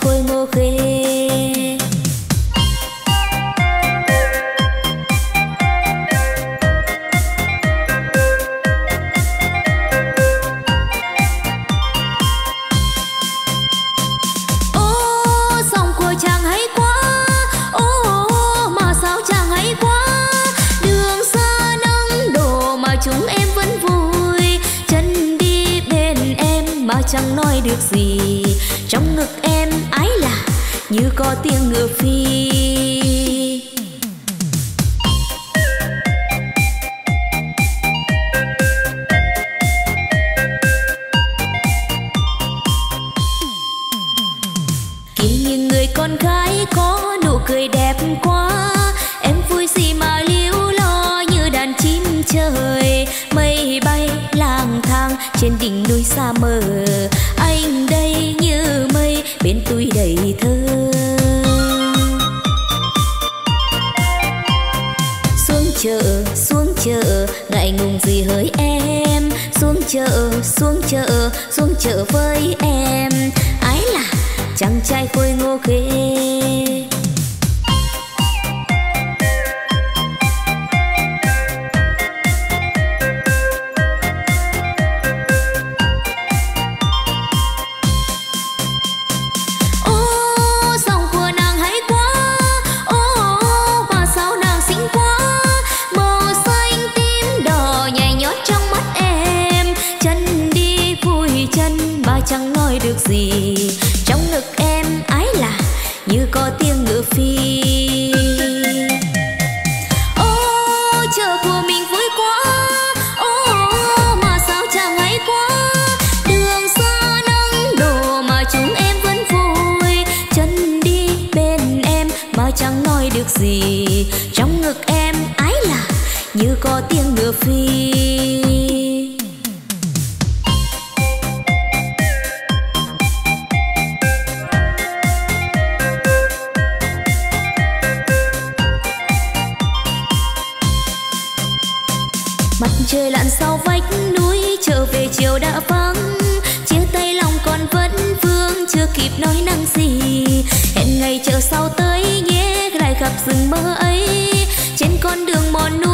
khôi ngô khê. sau vách núi trở về chiều đã vắng. Chia tay lòng còn vẫn vương, chưa kịp nói năng gì. Hẹn ngày chợ sau tới nhé, lại gặp rừng mơ ấy. Trên con đường mòn núi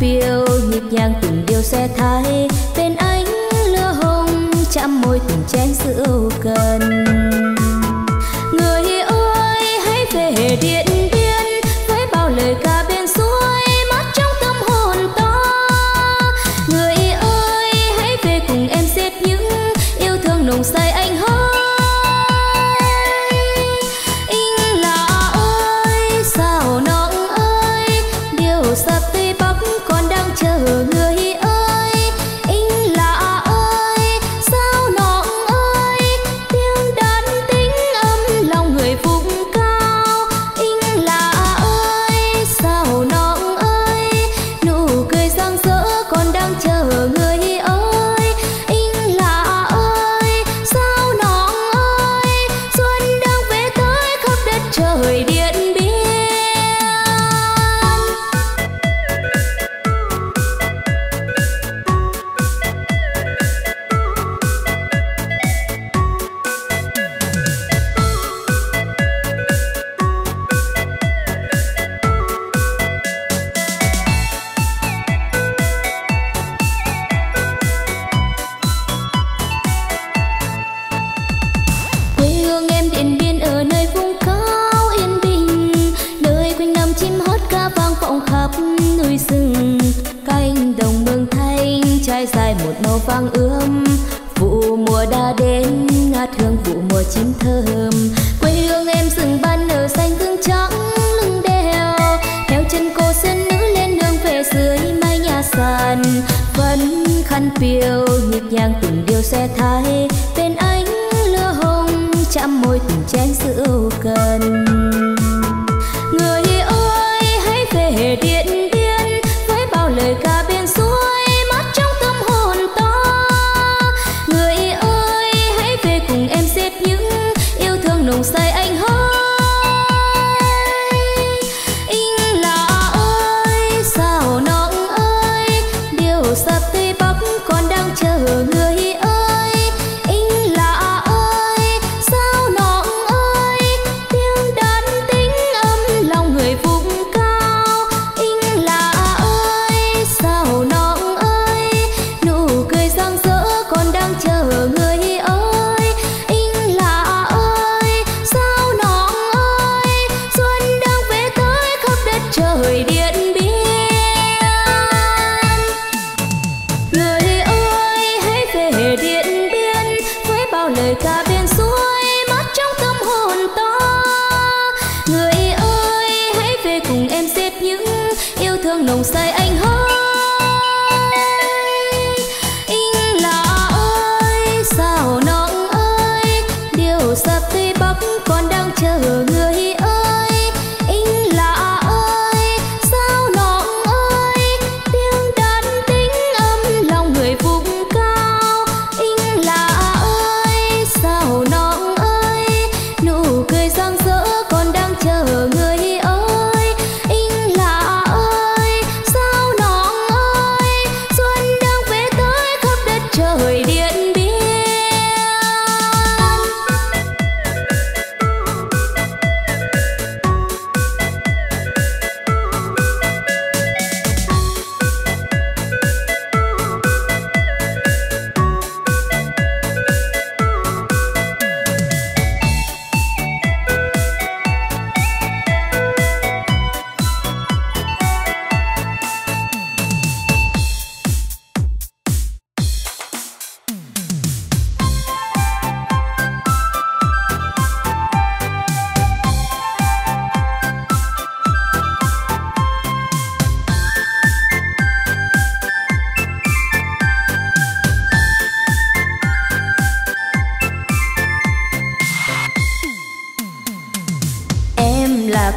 phiêu, nhịp nhàng từng điều xe thái bên anh lửa hồng chạm môi từng chén rượu cần.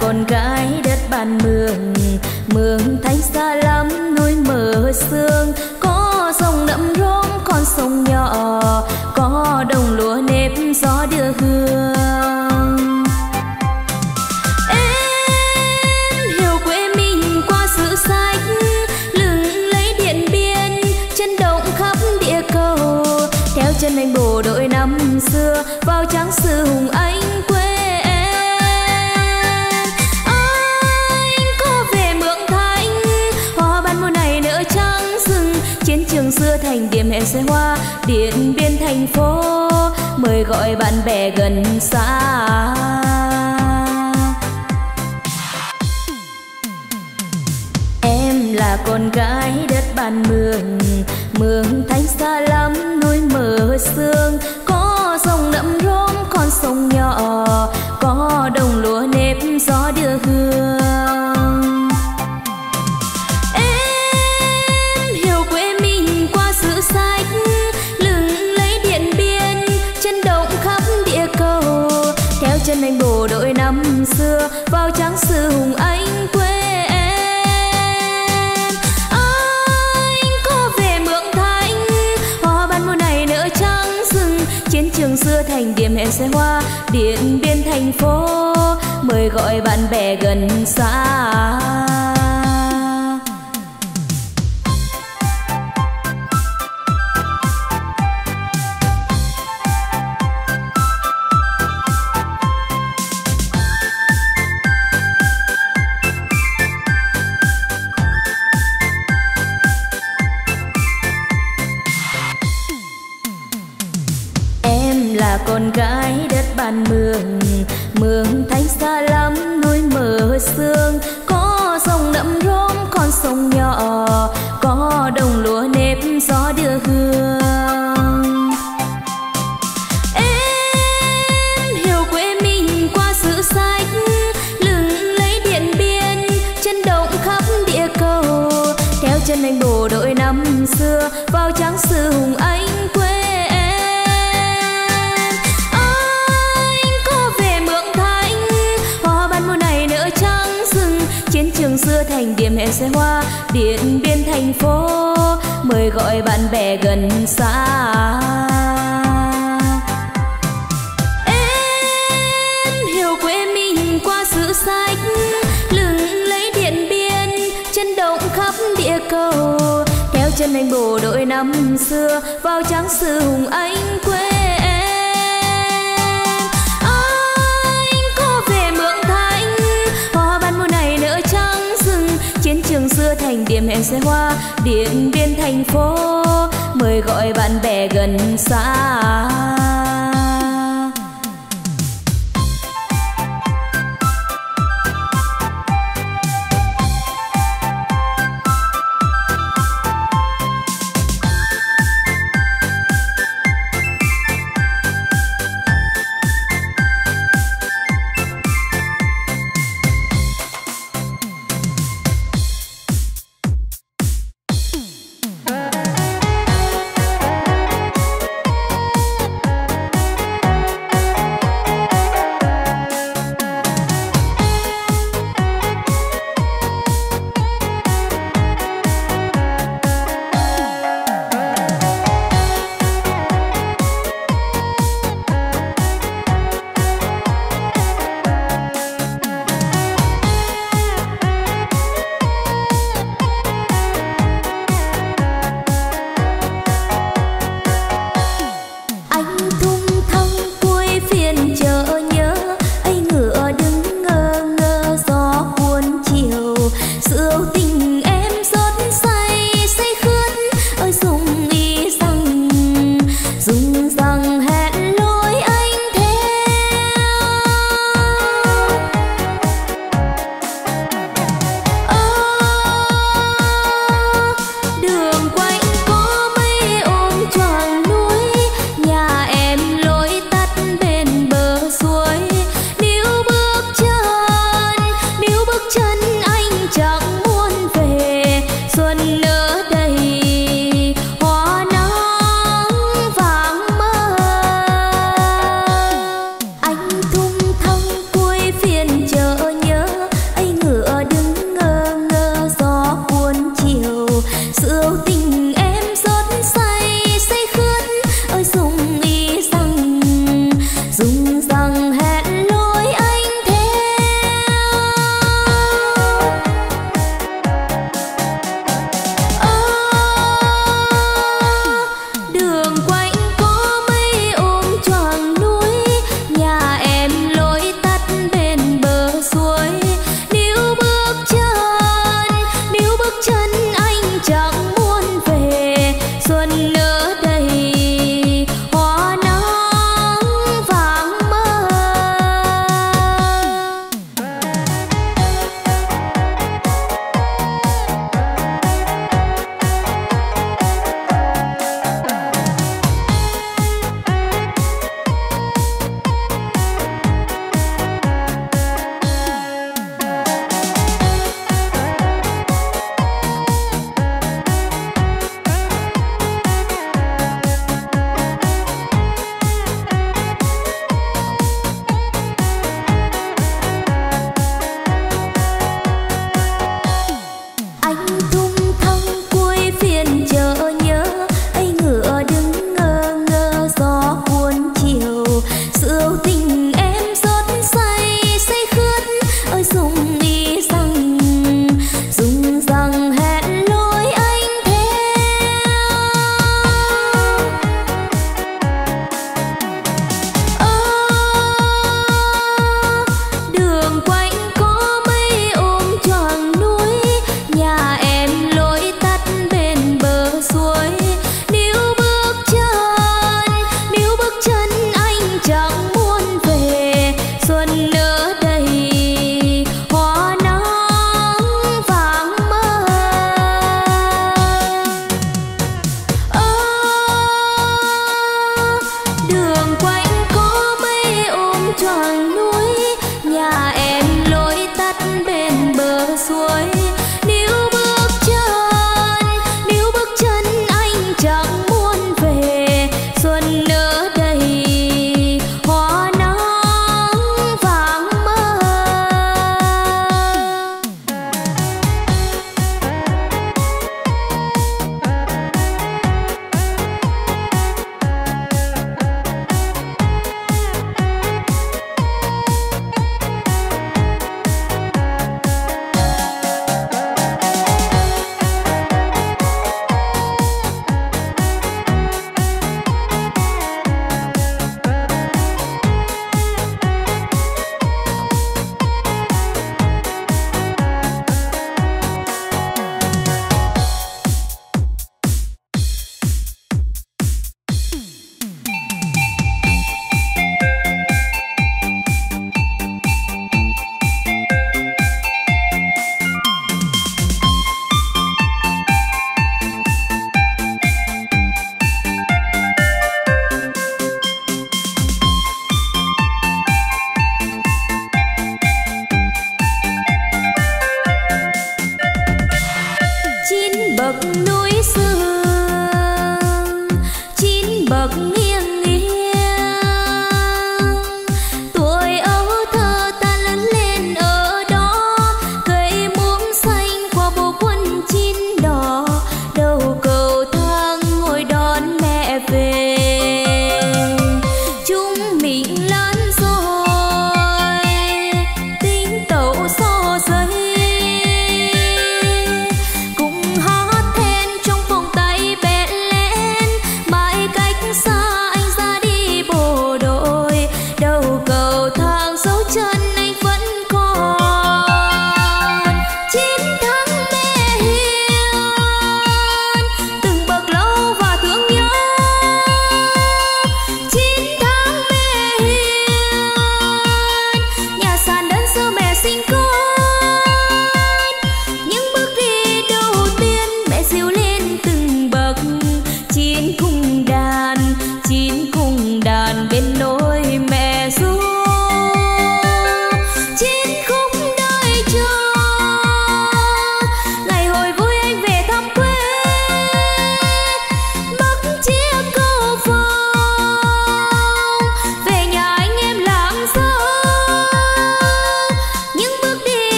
Con gái đất bàn mường. Mường thanh xa lắm núi mờ sương. Có sông đậm rốn con sông nhỏ. Có đồng xe hoa, điện biên thành phố, mời gọi bạn bè gần xa. Em là con gái đất bàn mường mường thanh xa lắm, núi mờ sương. xe hoa điện biên thành phố. Mời gọi bạn bè gần xa. Hệ xe hoa, điện biên thành phố. Mời gọi bạn bè gần xa. Em hiểu quê mình qua sử sách lừng lấy điện biên chân động khắp địa cầu. Theo chân anh bộ đội năm xưa, vào trắng sự hùng anh quê hẹn xe hoa điện biên thành phố. Mời gọi bạn bè gần xa.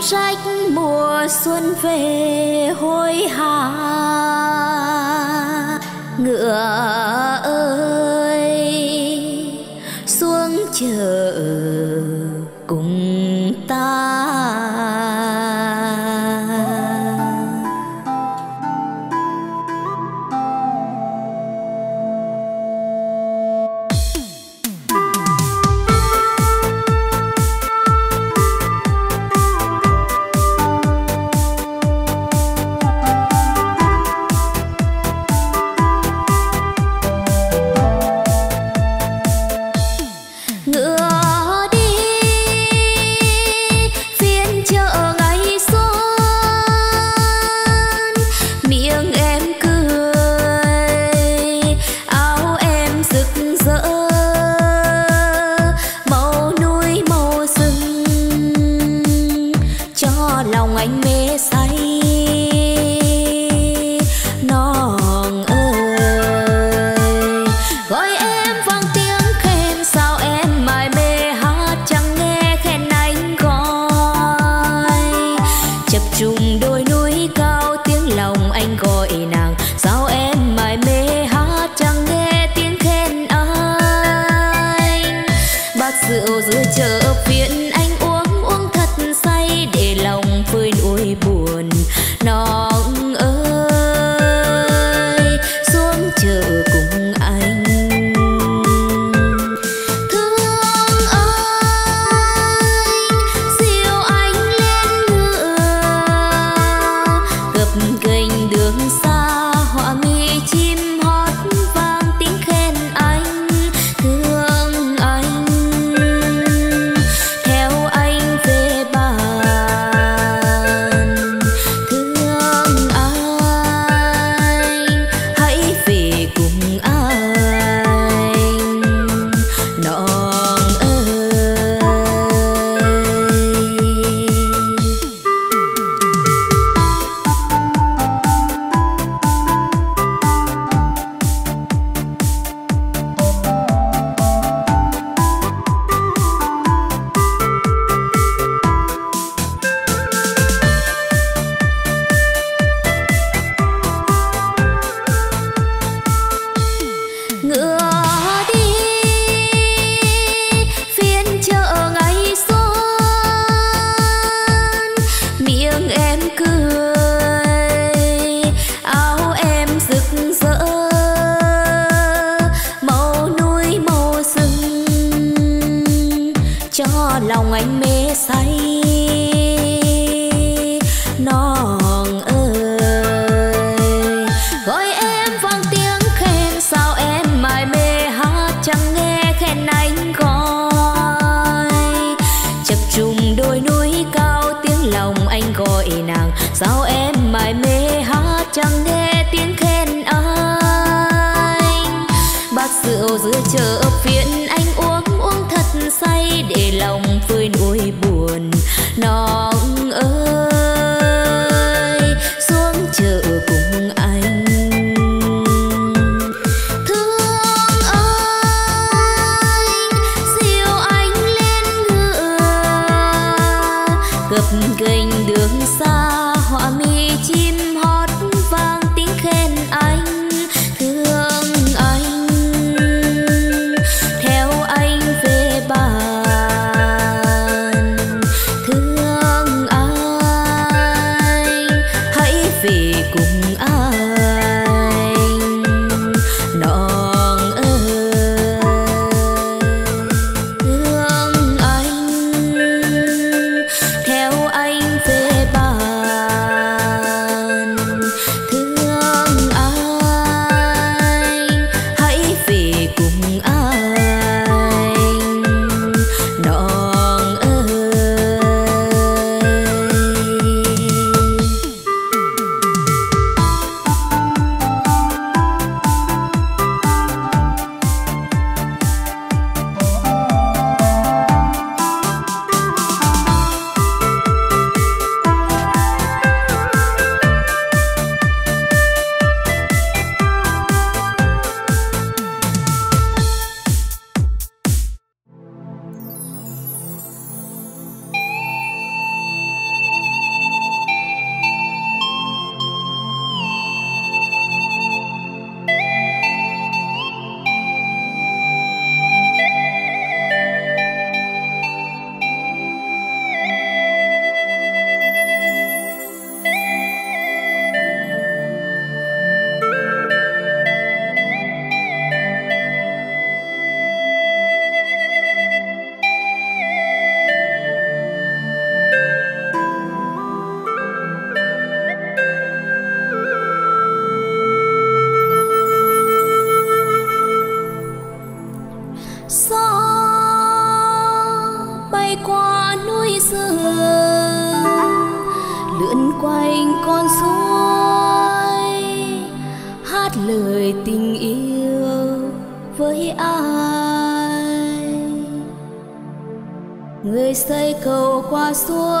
Rách mùa xuân về. mãi mê hát chẳng nghe cầu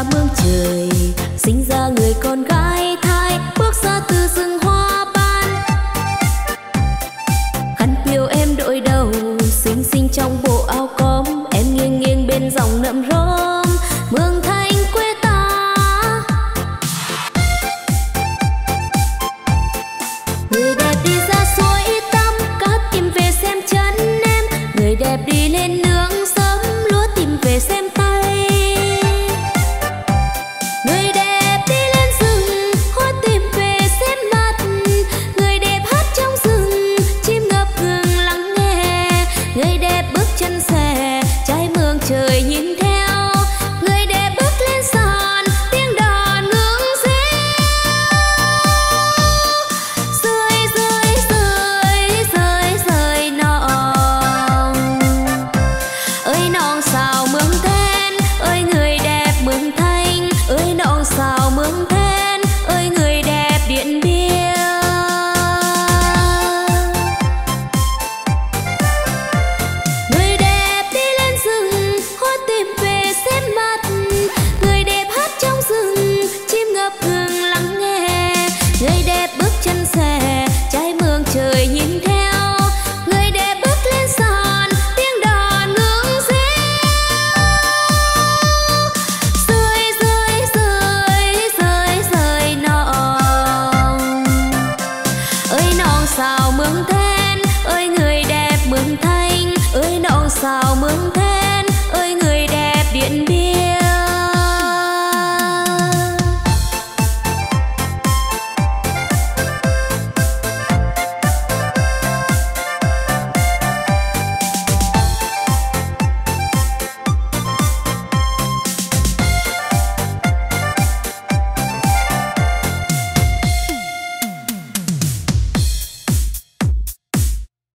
xa mương trời.